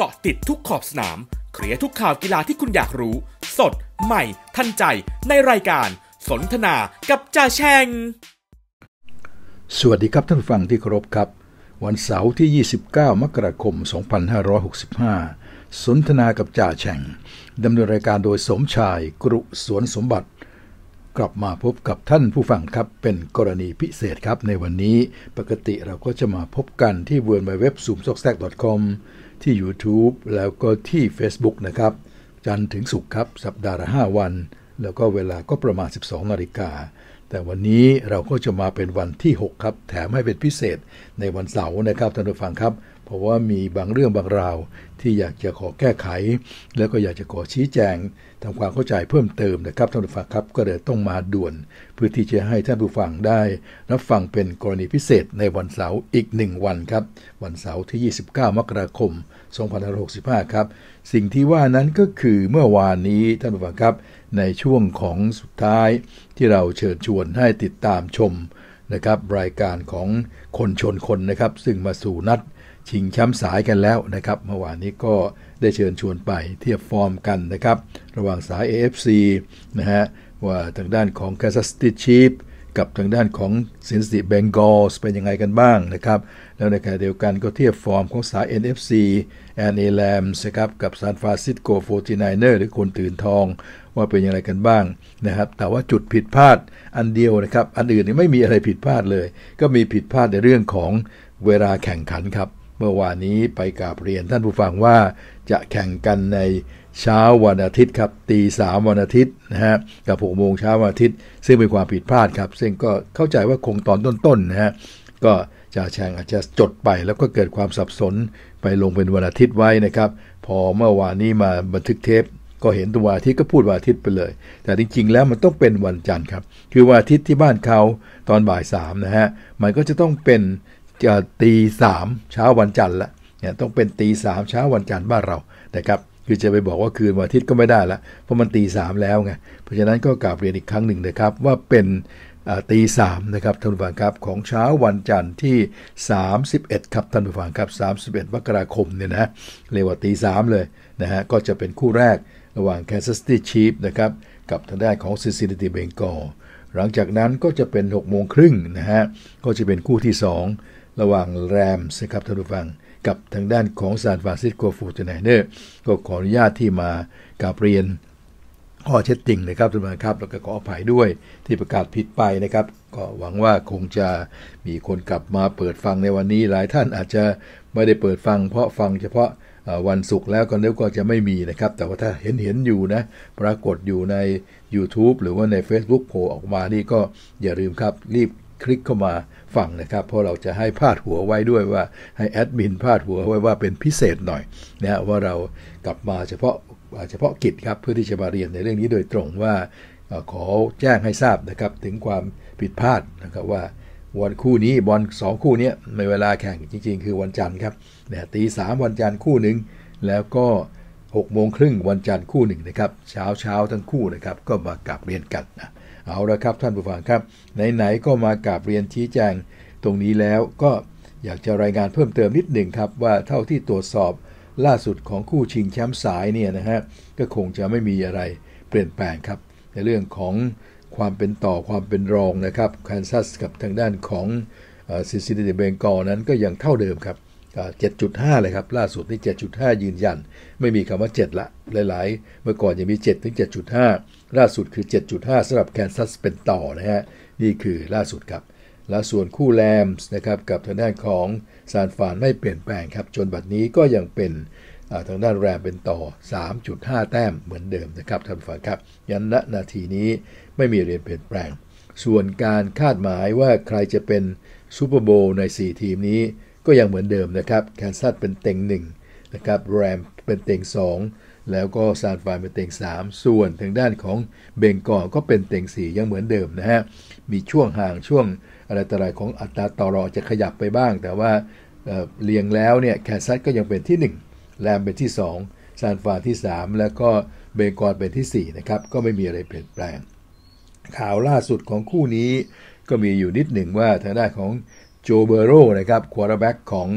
เกาะติดทุกขอบสนาม เคลียร์ทุกข่าวกีฬาที่คุณอยากรู้ สด ใหม่ ทันใจ ในรายการ สนทนากับจ่าแชง สวัสดีครับท่านผู้ฟังที่เคารพครับ วันเสาร์ที่ 29 มกราคม 2565 สนทนากับจ่าแฉ่งดำเนินรายการโดยสมชายกรุสวนสมบัติกลับมาพบกับท่านผู้ฟังครับ เป็นกรณีพิเศษครับในวันนี้ ปกติเราก็จะมาพบกันที่ w w w s o o m s o k s a k c o m ที่ YouTube แล้วก็ที่ Facebook นะครับ จันทร์ถึงศุกร์ครับ สัปดาห์ละ5วัน แล้วก็เวลาก็ประมาณ 12นาฬิกา แต่วันนี้เราก็จะมาเป็นวันที่ 6 ครับ แถมให้เป็นพิเศษในวันเสาร์นะครับท่านผู้ฟังครับ เพราะว่ามีบางเรื่องบางราว ที่อยากจะขอแก้ไข แล้วก็อยากจะขอชี้แจงทำความเข้าใจเพิ่มเติมนะครับท่านผู้ฟังครับก็เลยต้องมาด่วน เพื่อที่จะให้ท่านผู้ฟังได้ รับฟังเป็นกรณีพิเศษในวันเสาร์อีก1วันครับ วันเสาร์ที่ 29 มกราคม 2565 ครับ สิ่งที่ว่านั้นก็คือเมื่อวานนี้ท่านผู้ฟังครับ ในช่วงของสุดท้ายที่เราเชิญชวนให้ติดตามชม นะครับรายการของคนชนคนนะครับ ซึ่งมาสู่นัดชิงแชมป์สายกันแล้วนะครับเมื่อวานนี้ก็ได้เชิญชวนไปเทียบฟอร์มกันนะครับ ระหว่างสาย AFC นะฮะว่าทางด้านของ Kansas City Chiefs กับทางด้านของ Cincinnati Bengals เป็นยังไงกันบ้างนะครับ แล้วในขณะเดียวกันก็เทียบฟอร์มของสาย NFC LA Rams นะครับกับ San Francisco 49er หรือคนตื่นทอง ว่าเป็นยังไงกันบ้างนะครับ แต่ว่าจุดผิดพลาดอันเดียวนะครับ อันอื่นนี่ไม่มีอะไรผิดพลาดเลย ก็มีผิดพลาดในเรื่องของเวลาแข่งขันครับ เมื่อวานนี้ไปกราบเรียนท่านผู้ฟังว่าจะแข่งกันในเช้าวันอาทิตย์ครับตีสามวันอาทิตย์นะฮะกับหกโมงเช้าวันอาทิตย์ ซึ่งเป็นความผิดพลาดครับ ซึ่งก็เข้าใจว่าคงตอนต้นๆนะฮะก็จ่าแชงอาจจะจดไปแล้วก็เกิดความสับสนไปลงเป็นวันอาทิตย์ไว้นะครับ พอเมื่อวานนี้มาบันทึกเทป ก็เห็นตัววันอาทิตย์ก็พูดวันอาทิตย์ไปเลย แต่จริงๆ แล้วมันต้องเป็นวันจันทร์ครับ คือวันอาทิตย์ที่บ้านเขาตอนบ่ายสามนะฮะ มันก็จะต้องเป็นจะตีสามเช้าวันจันทร์ละเนี่ยต้องเป็นตีสามเช้าวันจันทร์บ้านเรานะครับคือจะไปบอกว่าคืนวันอาทิตย์ก็ไม่ได้ละเพราะมันตีสามแล้วไงเพราะฉะนั้นก็กราบเรียนอีกครั้งหนึ่งนะครับ ว่าเป็นตีสามนะครับท่านผู้ฟังครับของเช้าวันจันทร์ที่ 31 ครับท่านผู้ฟังครับ 31มกราคมเนี่ยนะเรียกว่าตีสามเลยนะฮะก็จะเป็นคู่แรก ระหว่าง Kansas City Chiefs นะครับกับทางด้านของ Cincinnati Bengals หลังจากนั้นก็จะเป็น6โมงครึ่งนะฮะก็จะเป็นคู่ที่ 2 ระหว่างแรมส์นะครับท่านผู้ฟัง กับทางด้านของซานฟรานซิสโกโฟร์ตี้ไนเนอร์ก็ขออนุญาตที่มากราบเรียนข้อเท็จจริงนะครับทุกท่านครับแล้วก็ขออภัยด้วยที่ประกาศผิดไปนะครับ ก็หวังว่าคงจะมีคนกลับมาเปิดฟังในวันนี้หลายท่านอาจจะไม่ได้เปิดฟัง เพราะฟังเฉพาะ วันศุกร์แล้วก็นึกว่าจะไม่มีนะครับ แต่ว่าถ้าเห็นเห็นอยู่นะ ปรากฏอยู่ใน YouTube หรือว่าใน Facebook โผล่ออกมานี่ก็อย่าลืมครับ รีบคลิกเข้ามาฟังนะครับ เพราะเราจะให้พาดหัวไว้ด้วยว่าให้แอดมินพาดหัวไว้ว่าเป็นพิเศษหน่อยนะว่าเรากลับมาเฉพาะเฉพาะกิจครับเพื่อที่จะมาเรียนในเรื่องนี้โดยตรงว่าขอแจ้งให้ทราบนะครับถึงความผิดพลาดนะครับว่าวันคู่นี้บอลสองคู่นี้ในเวลาแข่งจริง ๆ คือวันจันทร์ครับ นี่ยตีสามวันจันทร์คู่หนึ่งแล้วก็6โมงครึ่งวันจันทร์คู่หนึ่งนะครับเช้าเช้าทั้งคู่นะครับก็มากราบเรียนกันนะเอาละครับท่านผู้ฟังครับไหนๆก็มากราบเรียนชี้แจงตรงนี้แล้วก็อยากจะรายงานเพิ่มเติมนิดหนึ่งครับว่าเท่าที่ตรวจสอบล่าสุดของคู่ชิงแชมป์สายเนี่ยนะฮะก็คงจะไม่มีอะไรเปลี่ยนแปลงครับ ในเรื่องของความเป็นต่อความเป็นรองนะครับแคนซัสกับทางด้านของซินซินเนติเบงกอลนั้นก็ยังเท่าเดิมครับ 7.5 เลยครับ ล่าสุดนี่ 7.5 ยืนยัน ไม่มีคำว่า 7 ละ หลาย ๆ เมื่อก่อนยังมี 7 ถึง 7.5 ล่าสุดคือ 7.5สำหรับแคนซัสเป็นต่อนะฮะ นี่คือล่าสุดครับ แล้วส่วนคู่แรมส์นะครับกับทางด้านของซานฟรานไม่เปลี่ยนแปลงครับ จนบัดนี้ก็ยังเป็นทางด้านแรมเป็นต่อ 3.5 แต้มเหมือนเดิมนะครับท่านฟังครับ ยันณนาทีนี้ไม่มีอะไรเปลี่ยนแปลง ส่วนการคาดหมายว่าใครจะเป็น Super Bowl ใน 4 ทีมนี้ ก็ยังเหมือนเดิมนะครับแคนซัสเป็นเต็ง1นะครับ Rams เป็นเต็ง2แล้วก็ซานฟรานเป็นเต็ง 3 ส่วนทางด้านของ Bengals ก็เป็นเต็ง 4 ยังเหมือนเดิมนะฮะ มีช่วงห่างช่วงอะไรต่ออะไรของอัตราต่อรองจะขยับไปบ้าง แต่ว่าเรียงแล้วเนี่ยแคนซัสก็ยังเป็นที่ 1 Rams เป็นที่ 2 ซานฟรานที่ 3 แล้วก็Bengals เป็นที่ 4 นะครับ ก็ไม่มีอะไรเปลี่ยนแปลง ข่าวล่าสุดของคู่นี้ก็มีอยู่นิดหนึ่งว่าทางด้านของ Joe Burrow นะครับ quarterback ของ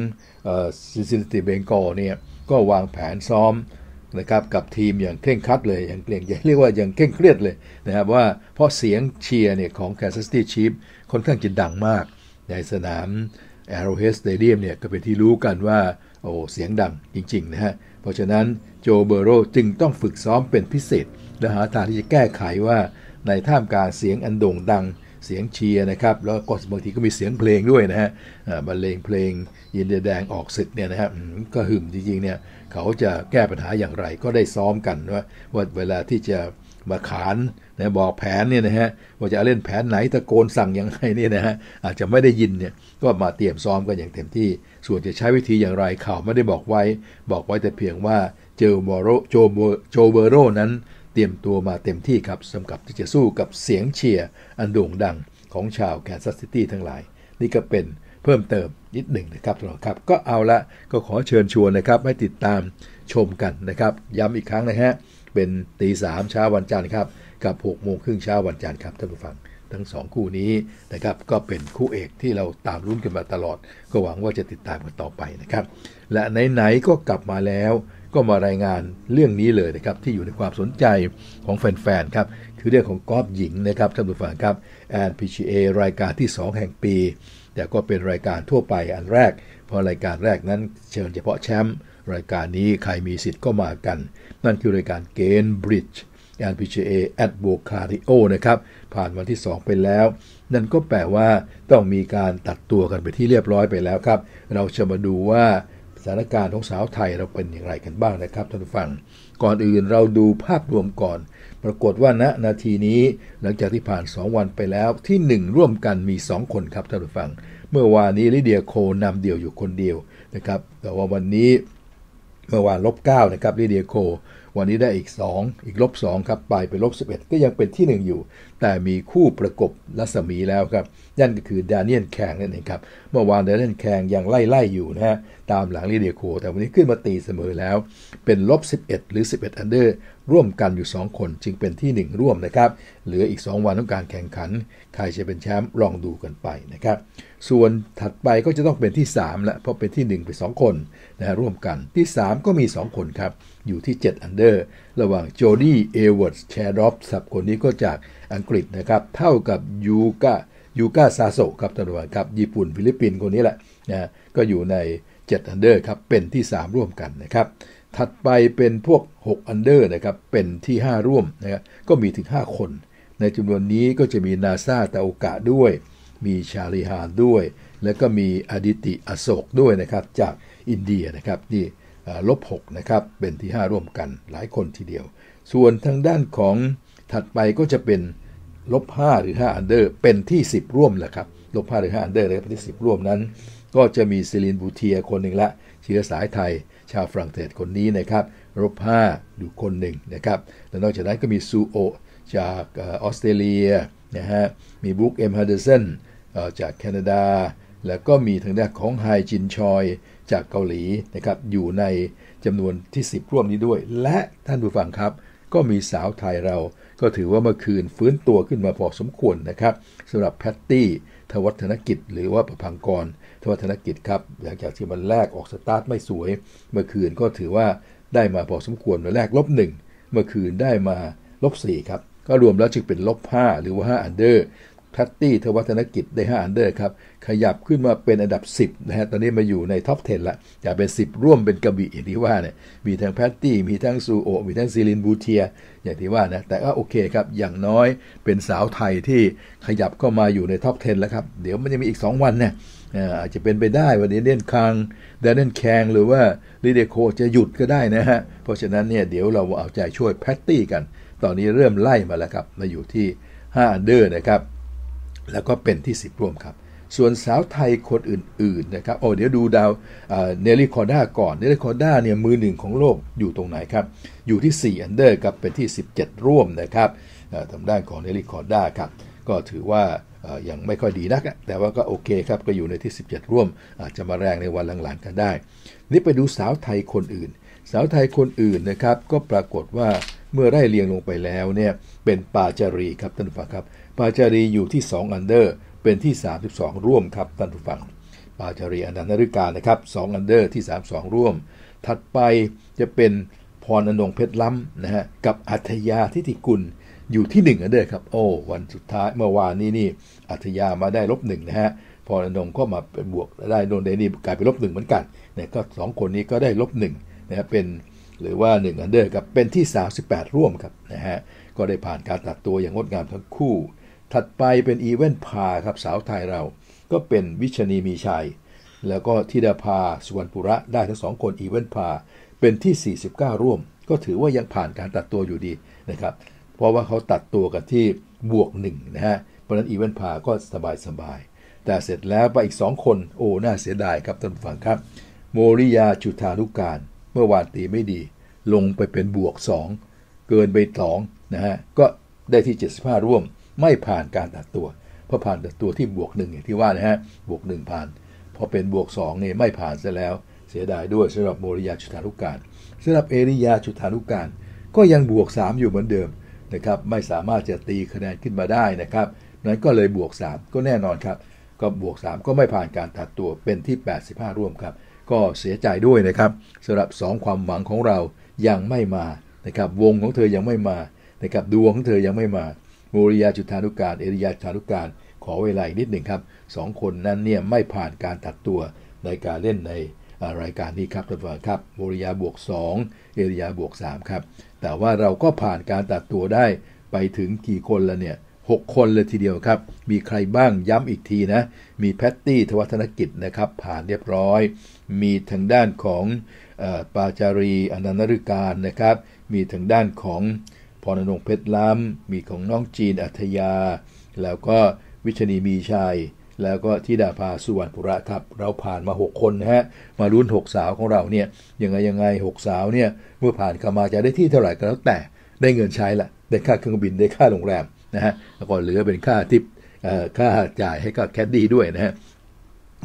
Cincinnati Bengals เนี่ยก็วางแผนซ้อมนะครับกับทีมอย่างเคร่งครัดเลยอย่างเกลียงเรียกว่าอย่างเคร่งเครียดเลยนะครับว่าเพราะเสียงเชียร์เนี่ยของ Kansas City Chiefs ค่อนข้างจะดังมาก ในสนาม Arrowhead Stadium เนี่ยก็เป็นที่รู้กันว่าโอ้เสียงดังจริงๆนะฮะเพราะฉะนั้นโจเบโรจึงต้องฝึกซ้อมเป็นพิเศษ และหาทางที่จะแก้ไขว่าในท่ามกลางเสียงอันโด่งดัง เสียงเชียร์นะครับ แล้วก็บางทีก็มีเสียงเพลงด้วยนะฮะบรรเลงเพลงยินเดีแดงออกศึกเนี่ยนะฮะก็หึมจริงๆเนี่ยเขาจะแก้ปัญหาอย่างไรก็ได้ซ้อมกันว่าว่าเวลาที่จะมาขานนะบอกแผนเนี่ยนะฮะว่าจะเล่นแผนไหนตะโกนสั่งยังไงเนี่ยนะฮะอาจจะไม่ได้ยินเนี่ยก็มาเตรียมซ้อมกันอย่างเต็มที่ ส่วนจะใช้วิธีอย่างไรเขาไม่ได้บอกไว้ บอกไว้แต่เพียงว่า Joe Burrow Joe Joe Burrow นั้น เตรียมตัวมาเต็มที่ครับสำหรับที่จะสู้กับเสียงเชียร์อันโด่งดังของชาวแคนซัสซิตี้ทั้งหลาย นี่ก็เป็นเพิ่มเติมนิดหนึ่งนะครับทุกท่านครับ ก็เอาละก็ขอเชิญชวนนะครับให้ติดตามชมกันนะครับ ย้ำอีกครั้งนะฮะ เป็นตีสามเช้าวันจันทร์ครับ กับ6โมงครึ่งเช้าวันจันทร์ครับท่านผู้ฟังทั้งสองคู่นี้นะครับก็เป็นคู่เอกที่เราตามรุ่นกันมาตลอด ก็หวังว่าจะติดตามกันต่อไปนะครับ และไหนๆก็กลับมาแล้ว ก็มารายงานเรื่องนี้เลยนะครับที่อยู่ในความสนใจของแฟนๆครับคือเรื่องของกอล์ฟหญิงนะครับท่านผู้ฟังครับแอน PGA รายการที่ 2 แห่งปี แต่ก็เป็นรายการทั่วไปอันแรก เพราะรายการแรกนั้นเชิญเฉพาะแชมป์รายการนี้ใครมีสิทธิ์ก็มากัน นั่นคือรายการเกนบริดจ์ LPGA at b o c a r i o นะครับ ผ่านวันที่ 2 ไปแล้ว นั่นก็แปลว่าต้องมีการตัดตัวกันไปที่เรียบร้อยไปแล้วครับ เราจะมาดูว่า สถานการณ์ของสาวไทยเราเป็นอย่างไรกันบ้างนะครับท่านผู้ฟัง ก่อนอื่นเราดูภาพรวมก่อน ปรากฏว่าณนาทีนี้หลังจากที่ผ่าน 2 วันไปแล้วที่ 1 ร่วมกันมี 2 คนครับท่านผู้ฟัง เมื่อวานนี้ลิเดียโคนำเดี่ยวอยู่คนเดียวนะครับ แต่ว่าวันนี้เมื่อวานลบ9นะครับลิเดียโค วันนี้ได้อีก 2 อีกลบ2ครับไปไปลบ11 ก็ยังเป็นที่ 1 อยู่ แต่มีคู่ประกบรัศมีแล้วครับ นั่นก็คือดานิเอลแคงนั่นเองครับ เมื่อวานดานิเอลแคงยังไล่ไล่อยู่นะฮะ ตามหลังลีเดียโค แต่วันนี้ขึ้นมาตีเสมอแล้ว เป็นลบ11 หรือ 11 อันเดอร์ ร่วมกันอยู่ 2 คนจึงเป็นที่ 1 ร่วมนะครับ เหลืออีก 2 วันของการแข่งขัน ใครจะเป็นแชมป์ลองดูกันไปนะครับ ส่วนถัดไปก็จะต้องเป็นที่3ละเพราะเป็นที่ 1 ไป 2 คนนะฮะร่วมกันที่ 3 ก็มี 2 คนครับ อยู่ที่ 7 under ระหว่าง Jodi Ewart Shadoff ครับคนนี้ก็จากอังกฤษนะครับเท่ากับ Yuka Yuka Saso ครับตัวนครับญี่ปุ่นฟิลิปปินส์คนนี้แหละนะก็อยู่ใน7 under ครับเป็นที่ 3 ร่วมกันนะครับ ถัดไปเป็นพวก 6 under นะครับ เป็นที่ 5 ร่วมนะครับก็มีถึง 5 คน ในจำนวนนี้ก็จะมี Nasa Hataoka ด้วย มี Charley Hull ด้วย แล้วก็มี Aditi Ashok ด้วยนะครับ จากอินเดียนะครับ นี่ลบ6นะครับ เป็นที่ 5 ร่วมกันหลายคนทีเดียว ส่วนทางด้านของถัดไปก็จะเป็นลบ5หรือ 5 under เป็นที่ 10 ร่วมแหละครับ ลบ5หรือ 5 under นะครับที่ 10 ร่วมนั้น ก็จะมี Celine Boutier คนหนึ่งละเชื้อสายไทย ชาวฝรั่งเศสคนนี้นะครับลบ5อยู่คนหนึ่งนะครับแล้วนอกจากนั้นก็มี Su Oh จากออสเตรเลียนะฮะมี Brooke M. Henderson จากแคนาดา แล้วก็มีทางด้านของ Hye-Jin Choi จากเกาหลีนะครับอยู่ในจำนวนที่ 10 ร่วมนี้ด้วย และท่านผู้ฟังครับ ก็มีสาวไทยเราก็ถือว่าเมื่อคืนฟื้นตัวขึ้นมาพอสมควรนะครับสำหรับแพตตี้ ธวัฒนกิจ หรือว่าประพังกรธวัฒนกิจครับหลังจากที่วันแรกออกสตาร์ทไม่สวย เมื่อคืนก็ถือว่าได้มาพอสมควรวันแรกลบหนึ่งเมื่อคืนได้มาลบสี่ครับก็รวมแล้วจึงเป็นลบ5หรือว่า5 under แพตตี้ธวัฒนกิจได้ 5 under ครับ ขยับขึ้นมาเป็นอันดับ 10นะฮะตอนนี้มาอยู่ใน top 10 ละอยากเป็น 10 ร่วมเป็นกระบี่อย่างที่ว่าเนี่ยมีทั้งแพตตี้ มีทั้ง Su Oh มีทั้ง Celine Boutier อย่างที่ว่านะ แต่ก็โอเคครับ อย่างน้อยเป็นสาวไทยที่ขยับเข้ามาอยู่ใน top 10 แล้วครับ เดี๋ยวมันจะมีอีก 2 วันเนี่ยอาจจะเป็นไปได้วันนี้เล่น Kang Danielle Kang หรือว่า Lydia Ko จะหยุดก็ได้นะฮะเพราะฉะนั้นเนี่ยเดี๋ยวเราเอาใจช่วยแพตตี้กัน ตอนนี้เริ่มไล่มาแล้วครับมาอยู่ที่5 under นะครับ แล้วก็เป็นที่ 10 ร่วมครับ ส่วนสาวไทยคนอื่น ๆ นะครับ โอ้เดี๋ยวดูดาว Nelly Korda ก่อน Nelly Korda เนี่ยมือหนึ่งของโลกอยู่ตรงไหนครับ อยู่ที่ 4 under ครับ เป็นที่ 17 ร่วมนะครับทางด้านของ Nelly Korda ครับ ก็ถือว่ายังไม่ค่อยดีนัก แต่ว่าก็โอเคครับ ก็อยู่ในที่ 17 ร่วม อาจจะมาแรงในวันหลังๆกันได้ นี่ไปดูสาวไทยคนอื่น สาวไทยคนอื่นนะครับ ก็ปรากฏว่า เมื่อไล่เรียงลงไปแล้วเนี่ยเป็นปาจรีย์ครับท่านผู้ฟังครับ ปาจรีย์อยู่ที่ 2 under เป็นที่ 32 ร่วมครับท่านผู้ฟัง ปาจรีย์ อนันต์นฤการนะครับ2 under ที่ 32 ร่วม ถัดไปจะเป็นพรอนงค์ เพชรล้ำนะฮะกับอาฒยา ฐิติกุลอยู่ที่หนึ่งกันเด้อครับ โอ้วันสุดท้ายเมื่อวานนี้นี่อาฒยามาได้ลบหนึ่งนะฮะพรอนงค์ก็มาเป็นบวกได้โดนเดนี่กลายเป็นลบหนึ่งเหมือนกันเนี่ยก็สองคนนี้ก็ได้ลบหนึ่งนะฮะเป็น หรือว่า 1 under ครับเป็นที่ 38 ร่วมครับนะฮะก็ได้ผ่านการตัดตัวอย่างงดงามทั้งคู่ ถัดไปเป็น even par ครับสาวไทยเรา ก็เป็นวิชนีมีชัย แล้วก็ธิดาภาสุวรรณปุระได้ทั้งสองคนอีเวนพาเป็นที่ 49 ร่วม ก็ถือว่ายังผ่านการตัดตัวอยู่ดีนะครับเพราะว่าเขาตัดตัวกันที่บวกหนึ่งนะฮะเพราะนั้นอีเวนพาก็สบายสบายแต่เสร็จแล้วไปอีก 2 คนโอ้น่าเสียดายครับท่านฟังครับ โมริยาจุธานุการ เมื่อวานตีไม่ดี ลงไปเป็นบวก 2 เกินไป2นะฮะก็ได้ที่ 75 ร่วมไม่ผ่านการตัดตัว เพราะผ่านตัดตัวที่บวก1อย่างที่ว่านะฮะบวก 1 ผ่าน พอเป็นบวก2นี่ยไม่ผ่านซะแล้ว เสียดายด้วยสำหรับโมริยาจุธานุการสำหรับเอริยาจุธานุการก็ยังบวก 3 อยู่เหมือนเดิมนะครับไม่สามารถจะตีคะแนนขึ้นมาได้นะครับนั้นก็เลยบวก 3 ก็แน่นอนครับ ก็บวก 3 ก็ไม่ผ่านการตัดตัวเป็นที่ 85 ร่วมครับ ก็เสียใจด้วยนะครับสำหรับ 2 ความหวังของเรายังไม่มานะครับวงของเธอยังไม่มานะครับดวงของเธอยังไม่มาโมริยาจุธานุการเอริยาจุธานุการ ขอเวลาอีกนิดหนึ่งครับสองคนนั้นเนี่ยไม่ผ่านการตัดตัวในการเล่นในรายการนี้ครับท่านผู้ชมครับโมริยาบวก 2 เอริยาบวก3ครับแต่ว่าเราก็ผ่านการตัดตัวได้ไปถึงกี่คนละเนี่ย 6 คนเลยทีเดียวครับ มีใครบ้างย้ำอีกทีนะ มีแพตตี้ทวัฒนกิจนะครับ ผ่านเรียบร้อย มีทางด้านของปาจารีอนันตฤการนะครับ มีทางด้านของพรนงเพชรล้ำ มีของน้องจีนอัธยา แล้วก็วิชนีมีชัย แล้วก็ทิดาภาสุวรรณปุระครับ เราผ่านมา 6 คนนะฮะ มารุ่น 6 สาวของเราเนี่ย ยังไงยังไง 6 สาวเนี่ย เมื่อผ่านเข้ามาจะได้ที่เท่าไหร่ก็แล้วแต่ ได้เงินใช้ละ ได้ค่าเครื่องบิน ได้ค่าโรงแรม นะฮะแล้วก็เหลือเป็นค่าทิปค่าจ่ายให้กับแคดดี้ด้วยนะฮะ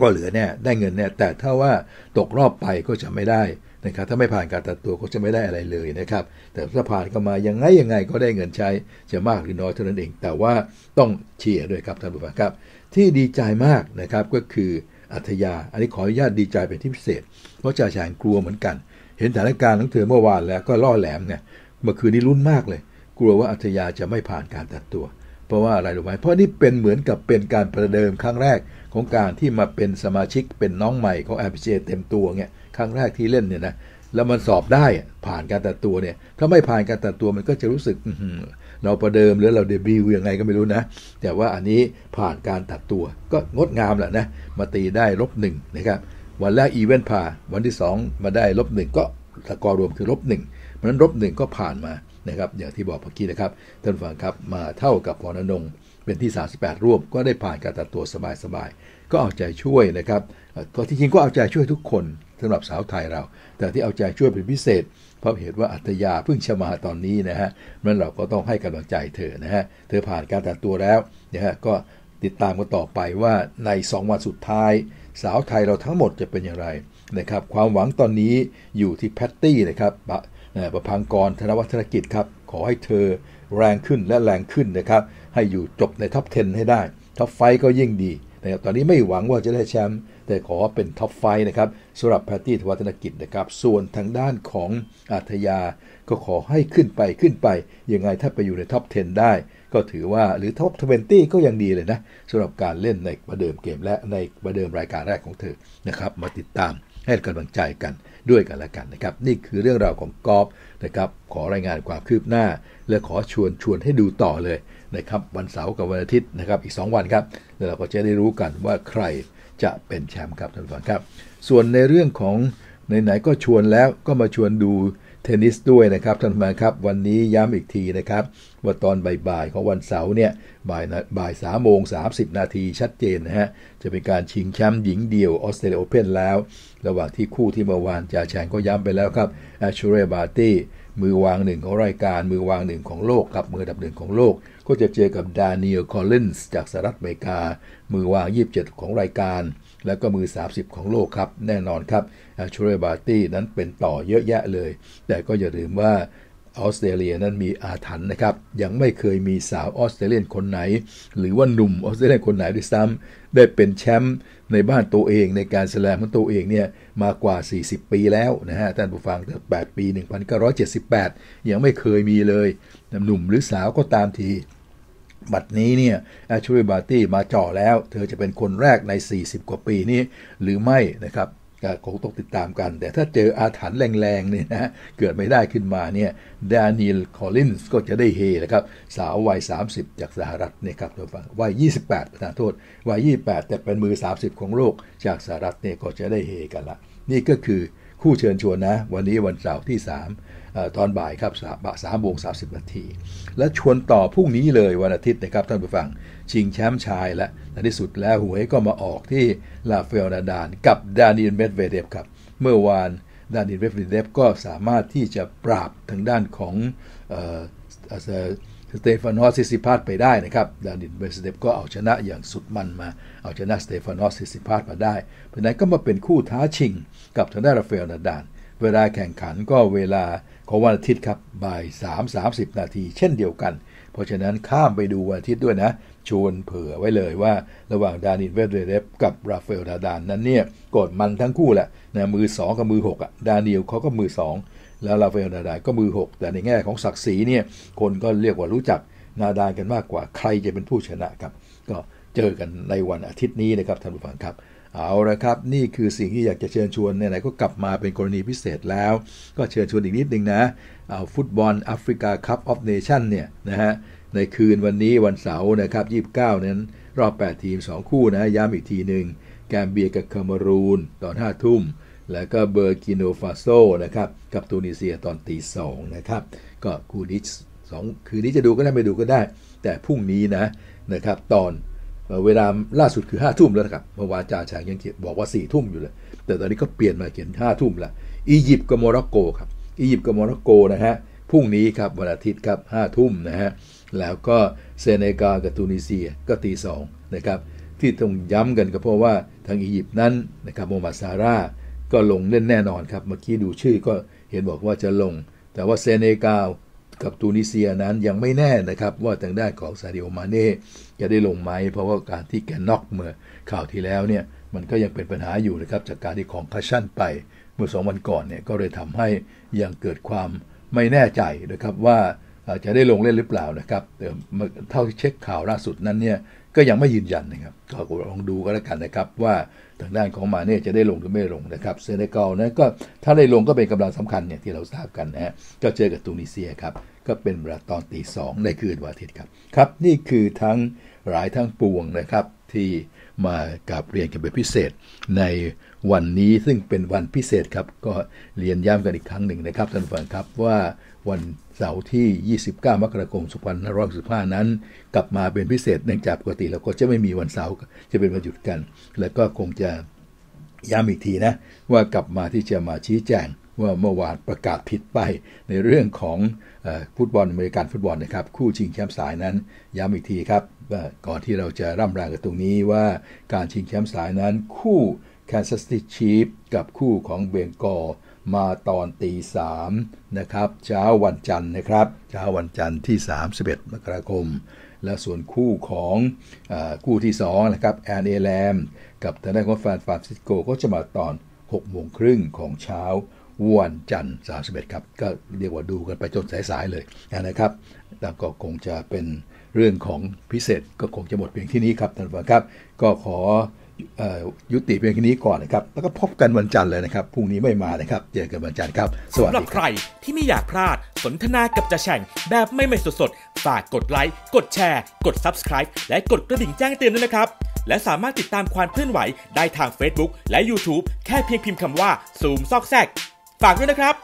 ก็เหลือเนี่ยได้เงินเนี่ยแต่ถ้าว่าตกรอบไปก็จะไม่ได้นะครับถ้าไม่ผ่านการตัดตัวก็จะไม่ได้อะไรเลยนะครับ แต่ถ้าผ่านเข้ามายังไงยังไงก็ได้เงินใช้จะมากหรือน้อยเท่านั้นเอง แต่ว่าต้องเชียร์ด้วยครับท่านผู้ฟังครับ ที่ดีใจมากนะครับก็คืออัธยา อันนี้ขออนุญาตดีใจเป็นที่พิเศษ เพราะจ่าแฉงกลัวเหมือนกัน เห็นสถานการณ์ของเธอเมื่อวานแล้วก็ล่อแหลมเนี่ยเมื่อคืนนี้รุนมากเลย กลัวว่าอัธยาจะไม่ผ่านการตัดตัว เพราะว่าอะไรรู้ไหมเพราะนี่เป็นเหมือนกับเป็นการประเดิมครั้งแรกของการที่มาเป็นสมาชิกเป็นน้องใหม่ของ LPGA เต็มตัวเนี่ยครั้งแรกที่เล่นเนี่ยนะแล้วมันสอบได้ผ่านการตัดตัวเนี่ย ถ้าไม่ผ่านการตัดตัวมันก็จะรู้สึกเราประเดิมหรือเราเดบิวยังไงก็ไม่รู้นะ แต่ว่าอันนี้ผ่านการตัดตัวก็งดงามแหละนะ มาตีได้ลบหนึ่งนะครับ วันแรกอีเวนต์ผ่าวันที่ 2 มาได้ลบหนึ่งก็สกอร์รวมคือลบหนึ่งเพราะนั้นลบหนึ่งก็ผ่านมา นะครับอย่างที่บอกเมื่อกี้นะครับท่านฟังครับมาเท่ากับพรนงเป็นที่ 38 ร่วมก็ได้ผ่านการตัดตัวสบายๆก็เอาใจช่วยนะครับก็ที่จริงก็เอาใจช่วยทุกคนสำหรับสาวไทยเรา แต่ที่เอาใจช่วยเป็นพิเศษ เพราะเหตุว่าอัตยาเพิ่งจะมาตอนนี้นะฮะนั้นเราก็ต้องให้กำลังใจเธอนะฮะเธอผ่านการตัดตัวแล้วนะฮะก็ติดตามกันต่อไปว่าใน 2 วันสุดท้าย สาวไทยเราทั้งหมดจะเป็นอย่างไรนะครับความหวังตอนนี้อยู่ที่แพตตี้นะครับ ประพังกรธนวัฒนกิจครับขอให้เธอแรงขึ้นและแรงขึ้นนะครับ ให้อยู่จบใน top 10 ให้ได้ top five ก็ยิ่งดีนะครับตอนนี้ไม่หวังว่าจะได้แชมป์แต่ขอเป็น top five นะครับสำหรับแพตตี้ธวัฒนกิจนะครับ ส่วนทางด้านของอาฒยา ก็ขอให้ขึ้นไปขึ้นไป ยังไงถ้าไปอยู่ใน top 10 ได้ ก็ถือว่าหรือ top 20 ก็ยังดีเลยนะสำหรับการเล่นในประเดิมเกมและในประเดิมรายการแรกของเธอนะครับ มาติดตามให้กำลังใจกัน ด้วยกันและกันนะครับ นี่คือเรื่องราวของกอล์ฟนะครับขอรายงานความคืบหน้า และขอชวนชวนให้ดูต่อเลยนะครับวันเสาร์กับวันอาทิตย์นะครับอีก 2 วันครับแล้วเราก็จะได้รู้กันว่าใครจะเป็นแชมป์ครับท่านผู้ชมครับ ส่วนในเรื่องของไหนๆก็ชวนแล้วก็มาชวนดูเทนนิสด้วยนะครับท่านผู้ชมครับ วันนี้ย้ำอีกทีนะครับ ว่าตอนบ่ายๆของวันเสาร์เนี่ยบ่ายบ่ายสามโมงสามสิบนาทีชัดเจนนะฮะ จะเป็นการชิงแชมป์หญิงเดี่ยวออสเตรเลียน Open แล้ว ระหว่างที่คู่ที่เมื่อวานจ่าแฉ่งก็ย้ำไปแล้วครับ Ashleigh Barty มือวางหนึ่งของรายการมือวางหนึ่งของโลกครับมืออันดับหนึ่งของโลก ก็จะเจอกับ Danielle Collins จากสหรัฐอเมริกา มือวาง 27 ของรายการ แล้วก็มือ 30 ของโลกครับ แน่นอนครับ Ashleigh Barty นั้นเป็นต่อเยอะแยะเลย แต่ก็อย่าลืมว่า ออสเตรเลียนั้นมีอาถรรพ์นะครับ ยังไม่เคยมีสาวออสเตรเลียนคนไหน หรือว่าหนุ่มออสเตรเลียนคนไหนด้วยซ้ำได้เป็นแชมป์ในบ้านตัวเองในการแสลมของตัวเองเนี่ยมากว่า 40 ปีแล้วนะฮะท่านผู้ฟังตั้ง8ปี 1978 ยังไม่เคยมีเลยหนุ่มหรือสาวก็ตามทีบัดนี้เนี่ยแอชลีย์บาร์ตี้มาจ่อแล้ว เธอจะเป็นคนแรกใน 40 กว่าปีนี้หรือไม่นะครับ ก็คงต้องติดตามกัน แต่ถ้าเจออาถรรพ์แรงๆเนี่ยนะเกิดไม่ได้ขึ้นมาเนี่ยดานิลคอลลินส์ก็จะได้เฮนะครับ สาววัย 30 จากสหรัฐเนี่ยครับท่านฟังวัย 28 ประทานโทษ วัย 28 แต่เป็นมือ 30 ของโลกจากสหรัฐเนี่ยก็จะได้เฮกันละ นี่ก็คือคู่เชิญชวนนะ วันนี้วันเสาร์ที่ 3 ตอนบ่ายครับสามโมงสามสิบนาที และชวนต่อพรุ่งนี้เลยวันอาทิตย์นะครับท่านผู้ฟัง ชิงแชมป์ชายและในที่สุดแล้วหวยก็มาออกที่ราเฟลนาดาลกับดานิลเมดเวเดฟครับ เมื่อวานดานิลเมดเวเดฟก็สามารถที่จะปราบทางด้านของสเตฟานอสซิซิพาสไปได้นะครับดานิลเมดเวเดฟก็เอาชนะอย่างสุดมันมา เอาชนะสเตฟานอสซิซิพาสมาได้เพราะนั้นก็มาเป็นคู่ท้าชิงกับทางด้านราเฟลนาดาล เวลาแข่งขันก็เวลาของวันอาทิตย์ครับบ่าย3 30 นาทีเช่นเดียวกัน เพราะฉะนั้นข้ามไปดูวันอาทิตย์ด้วยนะ ชวนเผื่อไว้เลยว่าระหว่างดานิลเมดเวเดฟกับราเฟลนาดาลนั้นเนี่ยกดมันทั้งคู่แหละนะมือ 2 กับมือ6อะดานิลเขาก็มือ 2 แล้วราเฟลนาดาลก็มือ 6 แต่ในแง่ของศักดิ์ศรีเนี่ยคนก็เรียกว่ารู้จักนาดาลกันมากกว่าใครจะเป็นผู้ชนะครับ ก็เจอกันในวันอาทิตย์นี้นะครับท่านผู้ฟังครับ เอาละครับ นี่คือสิ่งที่อยากจะเชิญชวนไหนๆก็กลับมาเป็นกรณีพิเศษแล้ว ก็เชิญชวนอีกนิดนึงนะเอาฟุตบอล Africa Cup of Nations เนี่ยนะฮะในคืนวันนี้วันเสาร์นะครับ 29 นั้น รอบ 8 ทีม 2 คู่นะ ย้ำอีกทีหนึ่งแกมเบียกับเคอร์มารูนตอน 5 ทุ่ม แล้วก็เบอร์กินาฟาโซนะครับ กับตูนิเซียตอนตีสองนะครับ ก็คู่นี้สองคืนนี้จะดูก็ได้ไม่ดูก็ได้ แต่พรุ่งนี้นะนะครับตอน เวลาล่าสุดคือห้าทุ่มแล้วครับเมื่อวานจ่าแฉ่งยังเขียนบอกว่าสี่ทุ่มอยู่เลย แต่ตอนนี้ก็เปลี่ยนมาเขียนห้าทุ่มละอียิปต์กับโมร็อกโกครับอียิปต์กับโมร็อกโกนะฮะพรุ่งนี้ครับวันอาทิตย์ครับห้าทุ่มนะฮะแล้วก็เซเนกัลกับตูนิเซียก็ตีสองนะครับที่ต้องย้ำกันก็เพราะว่าทางอียิปต์นั้นนะครับโมฮัมหมัดซาลาห์ก็ลงเล่นแน่นอนครับเมื่อกี้ดูชื่อก็เห็นบอกว่าจะลง แต่ว่าเซเนกัล กับตูนิเซียนั้นยังไม่แน่นะครับ ว่าทางด้านของซาดิโอมาเน่จะได้ลงไหม เพราะว่าการที่แกน็อกเมื่อข่าวที่แล้วเนี่ยมันก็ยังเป็นปัญหาอยู่นะครับ จากการที่ของคาชั่นไปเมื่อสองวันก่อนเนี่ยก็เลยทำให้ยังเกิดความไม่แน่ใจนะครับว่า จะได้ลงเล่นหรือเปล่านะครับแต่เท่าที่เช็คข่าวล่าสุดนั้นเนี่ยก็ยังไม่ยืนยันนะครับก็ลองดูก็แล้วกันนะครับ ว่าทางด้านของมาเน่จะได้ลงหรือไม่ลงนะครับเซเนกัลนะก็ถ้าได้ลงก็เป็นกำลังสำคัญเนี่ยที่เราทราบกันนะฮะก็เจอกับตูนิเซียครับก็เป็นเวลาตอนตีสองในคืนวันอาทิตย์ครับครับนี่คือทั้งหลายทั้งปวงนะครับที่มากับเรียนกันเป็นพิเศษในวันนี้ซึ่งเป็นวันพิเศษครับก็เรียนย้ำกันอีกครั้งหนึ่งนะครับท่านผู้ฟังครับว่าวัน เสาร์ที่ 29 มกราคม2565 นั้น กลับมาเป็นพิเศษเนื่องจากปกติเราก็จะไม่มีวันเสาร์จะเป็นวันหยุดกัน แล้วก็คงจะย้ำอีกทีนะ ว่ากลับมาที่จะมาชี้แจงว่าเมื่อวานประกาศผิดไปในเรื่องของฟุตบอลอเมริกันฟุตบอลนะครับ คู่ชิงแชมป์สายนั้น ย้ำอีกทีครับ ก่อนที่เราจะร่ำรากันตรงนี้ว่าการชิงแชมป์สายนั้น คู่ Kansas City Chiefs กับคู่ของ Bengals มาตอนตีสามนะครับเช้าวันจันทร์นะครับเช้าวันจันทร์ที่ 31 มกราคม และส่วนคู่ของคู่ที่2นะครับแอนเอแลมกับทางด้านของซานฟรานซิสโกก็จะมาตอน6โมงครึ่งของเช้าวันจันทร์31 ครับ ก็เรียกว่าดูกันไปจนสายๆเลยนะครับแล้วก็คงจะเป็นเรื่องของพิเศษก็คงจะหมดเพียงที่นี้ครับท่านผู้ชมครับ ก็ขอ ยุติเพียงแค่นี้ก่อนนะครับ แล้วก็พบกันวันจันทร์เลยนะครับ พรุ่งนี้ไม่มานะครับ เจอกันวันจันทร์ครับ สวัสดีสำหรับใครที่ไม่อยากพลาดสนทนากับจะแช่งแบบไม่ไม่สดๆ ฝากกดไลค์ กดแชร์ กด Subscribe และกดกระดิ่งแจ้งเตือนด้วยนะครับ และสามารถติดตามความเคลื่อนไหวได้ทาง Facebook และ YouTube แค่เพียงพิมพ์คำว่าซูมซอกแซก ฝากด้วยนะครับ